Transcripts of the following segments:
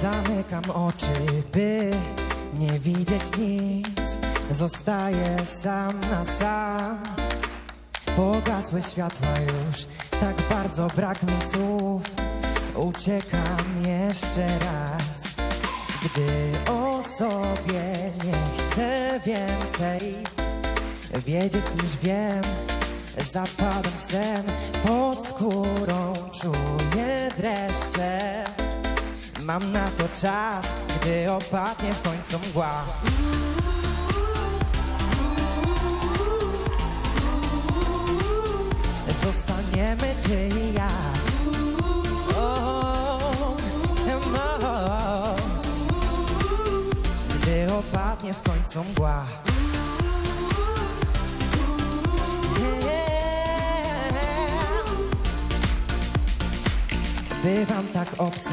Zamykam oczy, by nie widzieć nic. Zostaję sam na sam. Pogasły światła już, tak bardzo brak mi słów. Uciekam jeszcze raz Gdy o sobie nie chcę więcej Wiedzieć niż wiem. Zapadam w sen Pod skórą czuję dreszcze Mam na to czas Gdy opadnie w końcu mgła. Zostaniemy ty i ja. O, no. Gdy opadnie w końcu mgła. Bywam tak obcy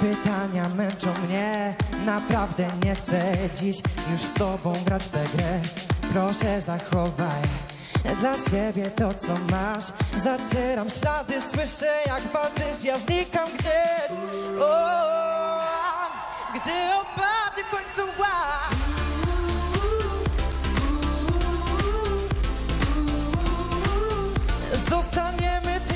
Pytania męczą mnie. Naprawdę nie chcę dziś już z tobą grać w tę grę. Proszę zachowaj dla siebie to co masz. Zacieram ślady, słyszę jak walczysz. Ja znikam gdzieś. O, Gdy opady końcu łap Zostaniemy ty